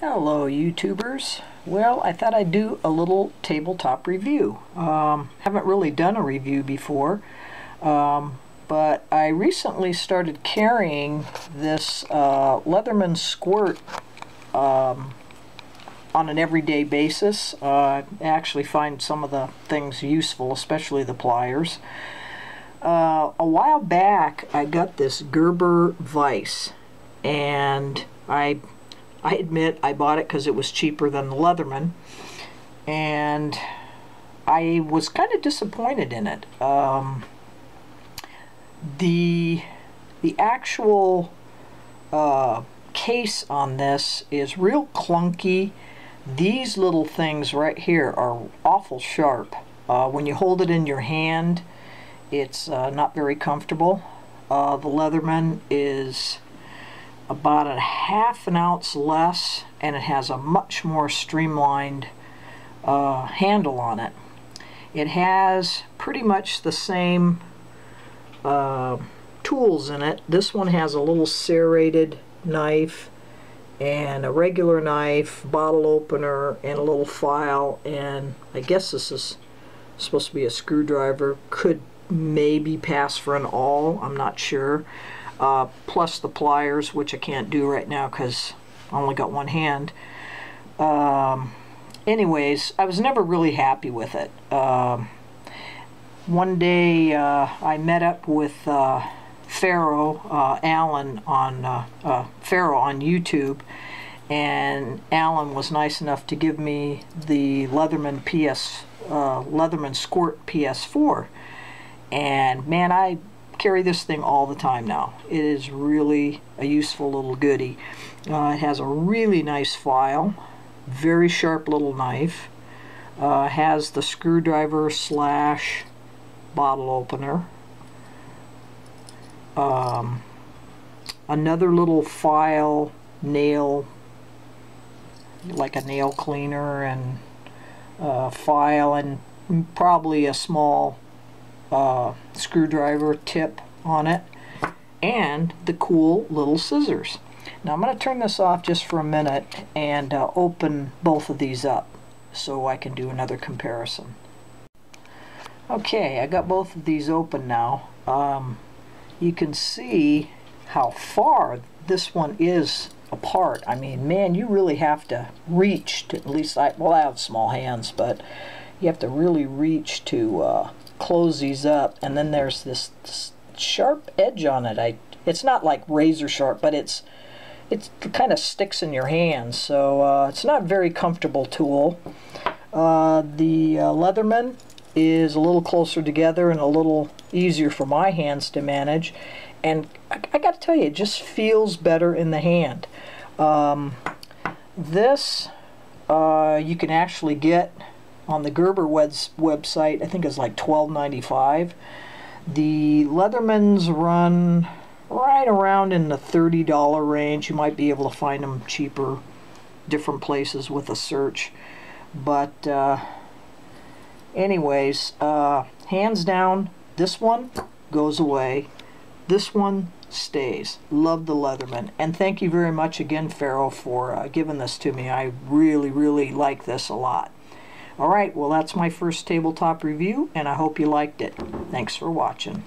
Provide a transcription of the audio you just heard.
Hello YouTubers. Well, I thought I'd do a little tabletop review. Um, haven't really done a review before, um, but I recently started carrying this uh, Leatherman Squirt um, on an everyday basis. Uh, I actually find some of the things useful, especially the pliers. Uh, a while back, I got this Gerber Vise, and I I admit I bought it because it was cheaper than the Leatherman, and I was kind of disappointed in it. Um, the the actual uh, case on this is real clunky. These little things right here are awful sharp. Uh, when you hold it in your hand, it's uh, not very comfortable. Uh, the Leatherman is about a half an ounce less and it has a much more streamlined uh, handle on it. It has pretty much the same uh, tools in it. This one has a little serrated knife and a regular knife, bottle opener, and a little file and I guess this is supposed to be a screwdriver. Could maybe pass for an awl, I'm not sure uh, plus the pliers, which I can't do right now because I only got one hand. Um, anyways, I was never really happy with it. Uh, one day uh, I met up with uh, Pharaoh uh, Allen on uh, uh, Pharaoh on YouTube, and Allen was nice enough to give me the Leatherman PS Leatherman Squirt PS4, and man, I carry this thing all the time now. It is really a useful little goodie. Uh, it has a really nice file, very sharp little knife, uh, has the screwdriver slash bottle opener, um, another little file nail, like a nail cleaner and uh, file and probably a small uh, screwdriver tip on it and the cool little scissors. Now I'm going to turn this off just for a minute and uh, open both of these up so I can do another comparison. Okay, I got both of these open now. Um, you can see how far this one is apart. I mean, man, you really have to reach to, at least I, well, I have small hands, but you have to really reach to uh, close these up and then there's this, this sharp edge on it. I it's not like razor sharp, but it's it's it kind of sticks in your hand, so uh, it's not a very comfortable tool. Uh, the uh, Leatherman is a little closer together and a little easier for my hands to manage, and I, I got to tell you, it just feels better in the hand. Um, this uh, you can actually get on the Gerber website, I think it's like $12.95. The Leathermans run right around in the $30 range. You might be able to find them cheaper different places with a search. But uh, anyways, uh, hands down, this one goes away. This one stays. Love the Leatherman. And thank you very much again, Pharaoh, for uh, giving this to me. I really, really like this a lot. Alright, well that's my first tabletop review, and I hope you liked it. Thanks for watching.